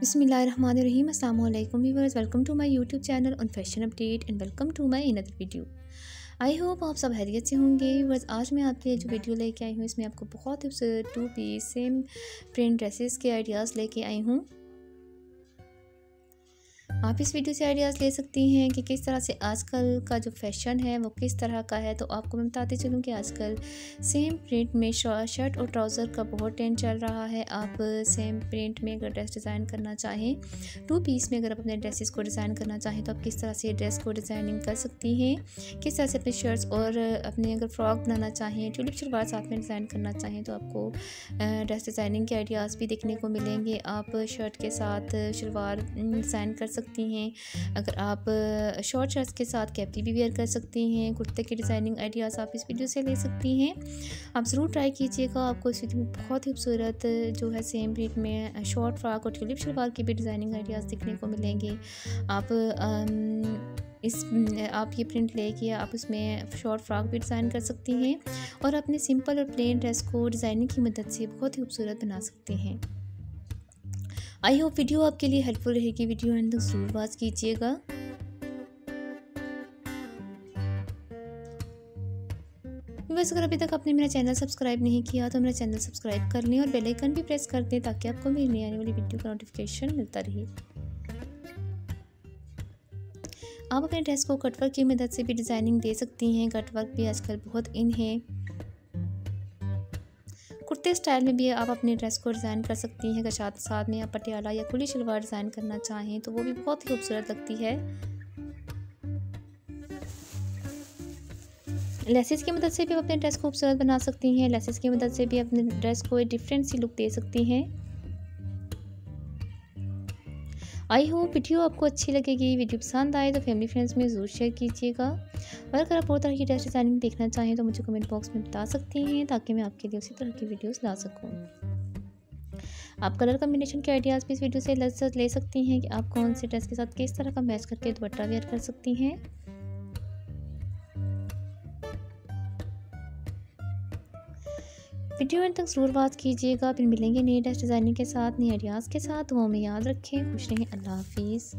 बसमिल Allam viewers welcome to my YouTube channel on fashion update and welcome to my another video I hope आप सब हैरियत से होंगे। Verse आज मैं आपके लिए जो वीडियो लेके आई हूँ, इसमें आपको बहुत खूबसूरत two piece same print dresses के आइडियाज़ लेके आई हूँ। आप इस वीडियो से आइडियाज़ ले सकती हैं कि किस तरह से आजकल का जो फ़ैशन है वो किस तरह का है। तो आपको मैं बताते चलूँ कि आजकल सेम प्रिंट में शर्ट और ट्राउज़र का बहुत ट्रेंड चल रहा है। आप सेम प्रिंट में अगर ड्रेस डिज़ाइन करना चाहें, टू पीस में अगर आप अपने ड्रेसेस को डिज़ाइन करना चाहें तो आप किस तरह से ड्रेस को डिज़ाइनिंग कर सकती हैं। किस तरह से अपने शर्ट्स और अपने अगर फ्रॉक बनाना चाहें, ट्यूलिप शलवार साथ में डिज़ाइन करना चाहें तो आपको ड्रेस डिज़ाइनिंग के आइडियाज़ भी देखने को मिलेंगे। आप शर्ट के साथ शलवार डिज़ाइन कर सकते सकती हैं। अगर आप शॉर्ट शर्ट्स के साथ कैपरी भी वेयर कर सकती हैं, कुर्ते की डिज़ाइनिंग आइडियाज़ आप इस वीडियो से ले सकती हैं। आप ज़रूर ट्राई कीजिएगा, आपको इस वीडियो में बहुत ही खूबसूरत, जो है सेम रेट में शॉर्ट फ्रॉक और ट्यूलिप शलवार की भी डिज़ाइनिंग आइडियाज़ देखने को मिलेंगे। आप इस, आप ये प्रिंट लेके आप उसमें शॉर्ट फ्रॉक भी डिज़ाइन कर सकती हैं और अपने सिंपल और प्लेन ड्रेस को डिज़ाइनिंग की मदद से बहुत ही खूबसूरत बना सकते हैं। आई होप वीडियो आपके लिए हेल्पफुल रहेगी। वीडियो एंड तक ज़रूर वाच कीजिएगा। वैसे अगर अभी तक आपने मेरा चैनल सब्सक्राइब नहीं किया तो मेरा चैनल सब्सक्राइब कर लें और बेल आइकन भी प्रेस कर दें ताकि आपको मेरी नई आने वाली वीडियो का नोटिफिकेशन मिलता रहे। आप अपने ड्रेस को कटवर्क की मदद से भी डिज़ाइनिंग दे सकती हैं। कटवर्क भी आजकल बहुत इन है। कुर्ते स्टाइल में भी आप अपने ड्रेस को डिज़ाइन कर सकती हैं। अगर साथ साथ में आप पटियाला या खुली शलवार डिज़ाइन करना चाहें तो वो भी बहुत ही खूबसूरत लगती है। लेसेस की मदद से भी आप अपने ड्रेस को खूबसूरत बना सकती हैं। लेसिस की मदद से भी अपने ड्रेस को एक डिफरेंट सी लुक दे सकती हैं। आई होप वीडियो आपको अच्छी लगेगी। वीडियो पसंद आए तो फैमिली फ्रेंड्स में ज़रूर शेयर कीजिएगा। और अगर आप और तरह की ड्रेस डिज़ाइनिंग देखना चाहें तो मुझे कमेंट बॉक्स में बता सकती हैं ताकि मैं आपके लिए उसी तरह की वीडियोज़ ला सकूँ। आप कलर कम्बिनेशन के आइडियाज़ भी इस वीडियो से ले सकती हैं कि आप कौन से ड्रेस के साथ किस तरह का मैच करके दुपट्टा वेयर कर सकती हैं। वीडियो एंड तक ज़रूर बात कीजिएगा। फिर मिलेंगे नए डेस्ट डिज़ाइनिंग के साथ, नए आइडियाज़ के साथ। वो हमें याद रखें, खुश रहें। अल्लाह हाफिज़।